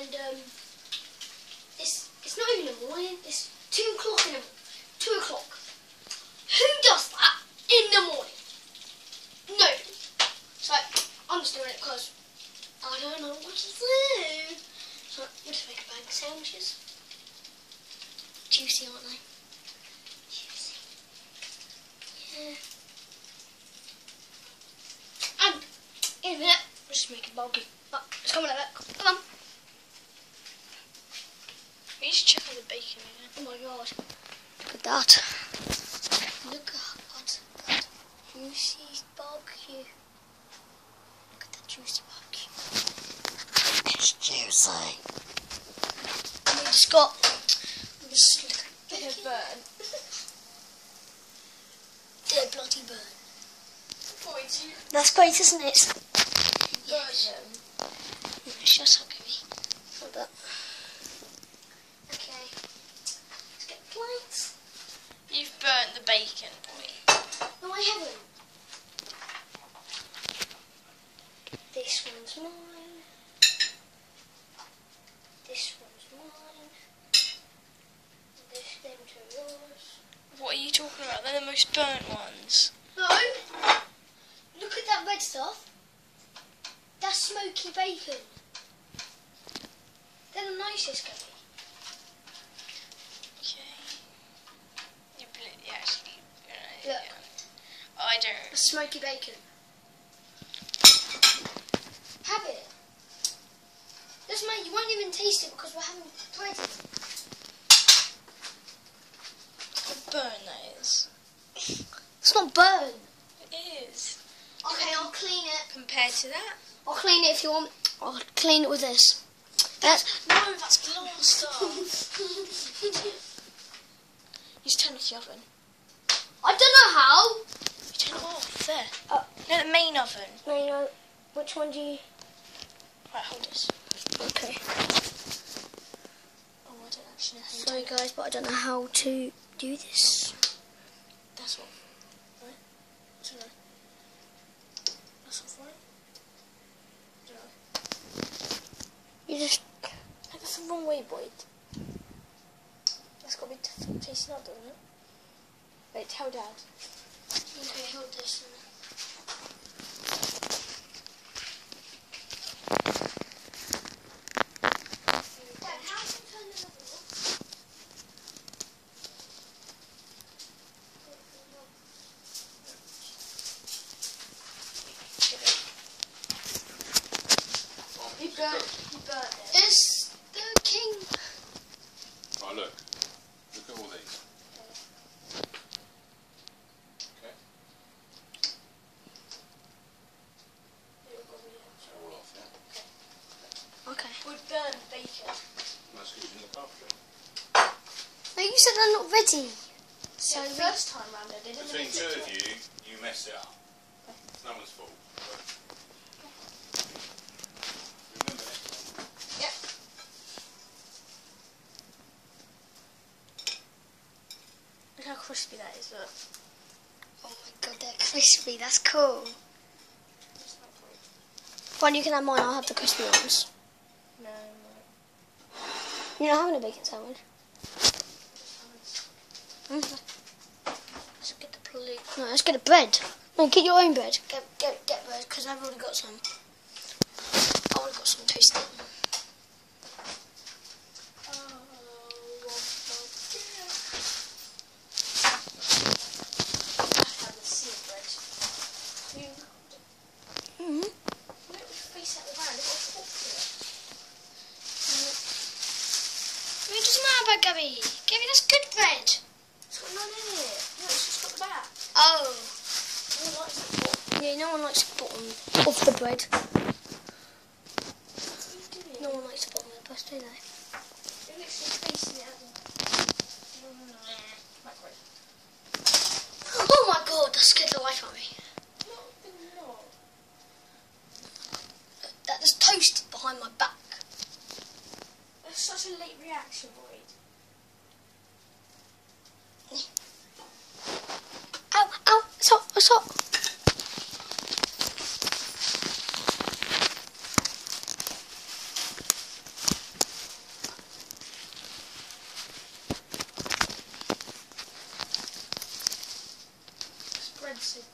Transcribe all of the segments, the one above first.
and um, it's it's not even in the morning. It's two o'clock in the morning. Two o'clock. Who does that in the morning? No. So I'm just doing it because I don't know what to do. So we'll just make a bag of sandwiches. Juicy, aren't they? Juicy. Yeah. And in a minute, we'll just make it bulky. Oh, it's coming out. Come on. We should check out the bacon in it. Oh my god. Look at that. Look at that juicy barbecue. Look at that juicy barbecue. It's juicy. And we just got just look at Bit of bacon. burn. Dead bloody burn. That's great, isn't it? burn them. No, shut up, Gary. Hold that. Okay. Let's get plates. You've bacon, boy. No, I haven't. This one's mine. This one's mine. This, them two are yours. What are you talking about? They're the most burnt ones. No! Look at that red stuff. That's smoky bacon. They're the nicest, Gabby. Okay. You bl- yeah, actually. Uh, Look. yeah. I don't. That's smoky bacon. Have it. Doesn't matter, you won't even taste it because we're having bread. How burn that is. It's not burn. It is. Okay, I'll clean it. Compared to that. I'll clean it if you want. I'll clean it with this. That's. No, that's glass stuff. You just turn off the oven. I don't know how. It. There. Oh. Uh, no, the main oven. Main oven. which one do you? Right, hold this. Okay. Oh, I don't actually know how Sorry, guys, but I don't know how to do this. That's off. Right? So no. That's off, right? No. You just. Hey, That's the wrong way, Boyd. That's got to be facing up, doesn't it? Wait, tell Dad. Okay, hold this. You burnt, you burnt it. It's the king. Oh, look. Look at all these. Okay. They're all off, yeah? Okay. We burn bacon. That's because you look after it. No, you said they're not ready. So So the first time round I did it. Between two of you, you mess it up. It's no one's fault. Remember next time. Yep. Look how crispy that is, look. Oh my god, they're crispy. That's cool. That's not great. Fine, you can have mine. I'll have the crispy ones. No, no. You're not having a bacon sandwich. Mm. Let's get the plate. No, let's get a bread. No, get your own bread. Get get get bread because I've already got some. I've already got some toasted. Oh, Mm-hmm. It doesn't matter Gabby. Gabby, that's good bread. Oh. Yeah, no one likes the bottom of the bread. No one likes the bottom of the bread, do they? Oh my god, that scared the life out of me. That just toasted behind my back. That's such a late reaction, Boyd. What's up?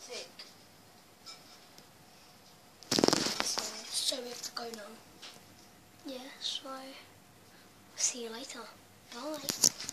Thick. So we have to go now. Yeah, so see you later. Bye.